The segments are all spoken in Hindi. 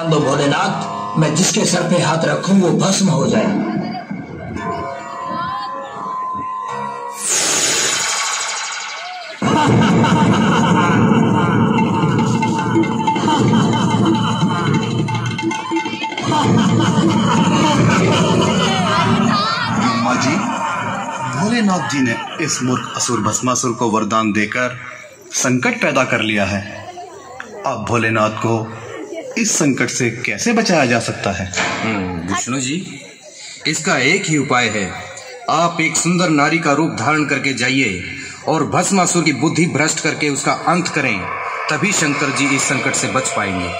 दो भोलेनाथ, मैं जिसके सर पे हाथ रखूँ, वो भस्म हो जाए। जी भोलेनाथ जी ने इस मूर्ख असुर भस्मासुर को वरदान देकर संकट पैदा कर लिया है। अब भोलेनाथ को इस संकट से कैसे बचाया जा सकता है? हम्म, विष्णु जी इसका एक ही उपाय है। आप एक सुंदर नारी का रूप धारण करके जाइए और भस्मासुर की बुद्धि भ्रष्ट करके उसका अंत करें। तभी शंकर जी इस संकट से बच पाएँगे।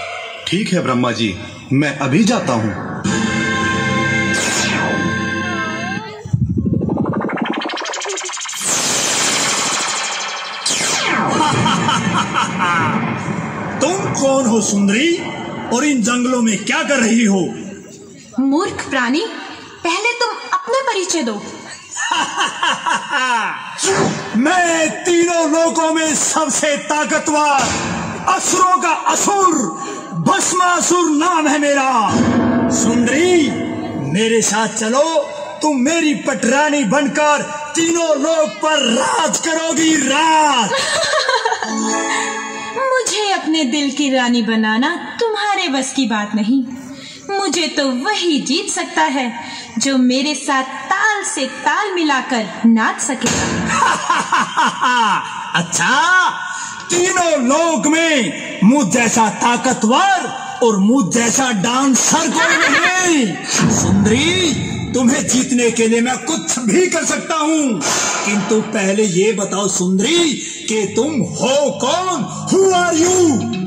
ठीक है ब्रह्मा जी मैं अभी जाता हूँ। तुम कौन हो सुंदरी? और इन जंगलों में क्या कर रही हो? मूर्ख प्राणी पहले तुम अपना परिचय दो। मैं तीनों लोकों में सबसे ताकतवर असुरों का असुर भस्मासुर नाम है मेरा। सुंदरी मेरे साथ चलो तुम मेरी पटरानी बनकर तीनों लोग पर राज करोगी राज। मुझे अपने दिल की रानी बनाना तुम्हारे बस की बात नहीं। मुझे तो वही जीत सकता है जो मेरे साथ ताल से ताल मिलाकर नाच सकेगा। अच्छा तीनों लोक में मुझ जैसा ताकतवर और मुझ जैसा डांसर कोई नहीं सुंदरी तुम्हें जीतने के लिए मैं कुछ भी कर सकता हूँ। किंतु पहले ये बताओ सुंदरी कि तुम हो कौन? हु आर यू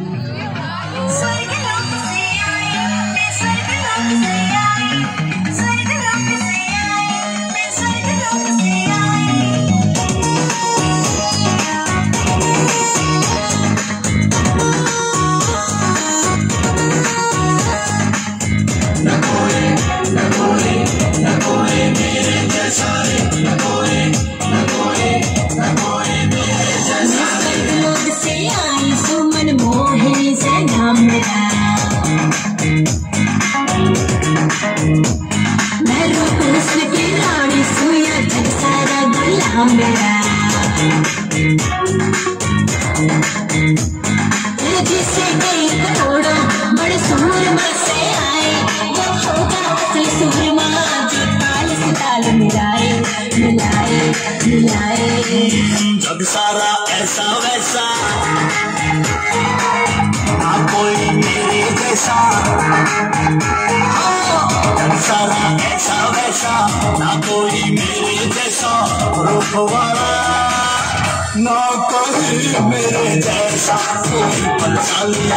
सारा ऐसा वैसा ना कोई मेरे जैसा जग सारा ऐसा वैसा ना कोई मेरे जैसा रूप वाला ना कोई मेरे जैसा कोई बलशाली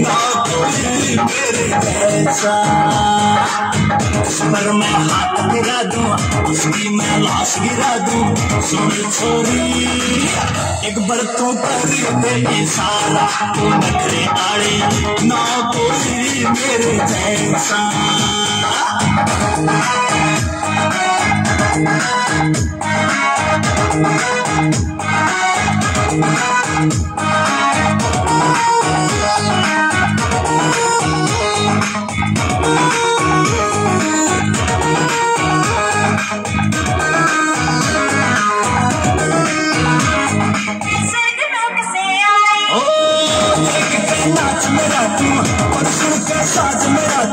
ना कोई मेरे जैसा। पर मैं हाथ गिरा दूँ, उसकी मैं लाश गिरा सुन छोरी। एक बरतों पर दे इशारा तू आड़े, ना कोई मेरे जैसा।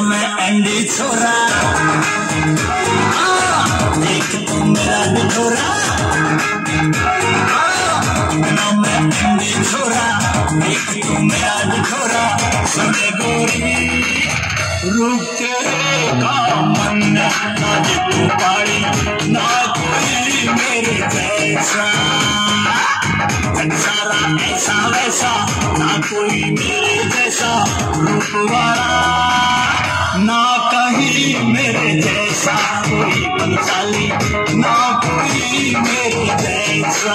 मैं एंडी छोरा देख तू मेरा ढिढोरा ना मैं एंडी छोरा देख तू मेरा ढिढोरा सुने गोरी। रूप तेरे मन आज तू पाड़ी ना कोई मेरे जैसा सारा ऐसा वैसा, ना कोई मेरे जैसा रूप वाला। ना कहीं मेरे जैसा कोई बलशाली ना कोई मेरे जैसा।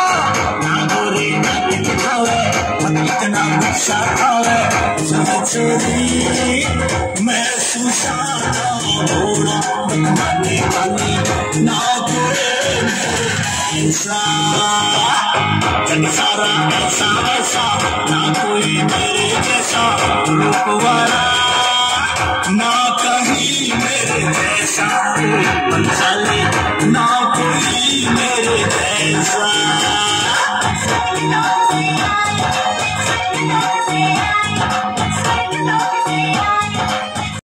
इतना गुस्सा खावे सब चोरी मैं सुशाना घोड़ा बदमाने वाली ना कोई ऐसा जग सारा ऐसा ऐसा ना कोई मेरे जैसा रूप वाला ना कहीं मेरे जैसा। कोई ना कोई मेरे जैसा।